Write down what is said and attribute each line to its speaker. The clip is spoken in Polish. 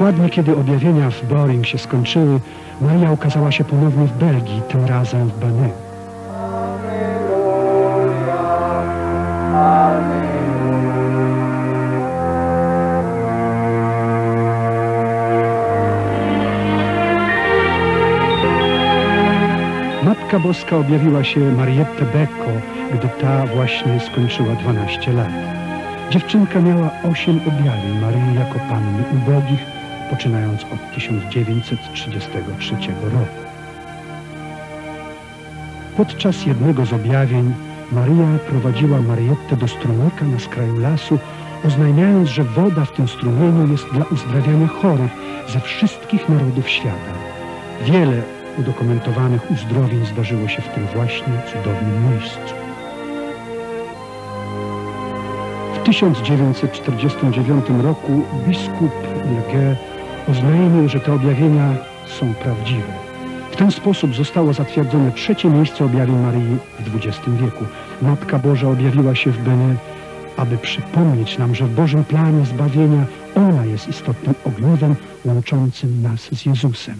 Speaker 1: Dokładnie kiedy objawienia w Boring się skończyły, Maria ukazała się ponownie w Belgii, tym razem w Benin. Matka Boska objawiła się Mariette Becco, gdy ta właśnie skończyła 12 lat. Dziewczynka miała osiem objawień Maryi jako Panny Ubogich, poczynając od 1933 roku. Podczas jednego z objawień Maria prowadziła Mariette do strumyka na skraju lasu, oznajmiając, że woda w tym strumieniu jest dla uzdrawiania chorych ze wszystkich narodów świata. Wiele udokumentowanych uzdrowień zdarzyło się w tym właśnie cudownym miejscu. W 1949 roku biskup Legue oznajmił, że te objawienia są prawdziwe. W ten sposób zostało zatwierdzone trzecie miejsce objawień Maryi w XX wieku. Matka Boża objawiła się w Benin, aby przypomnieć nam, że w Bożym planie zbawienia ona jest istotnym ogniwem łączącym nas z Jezusem.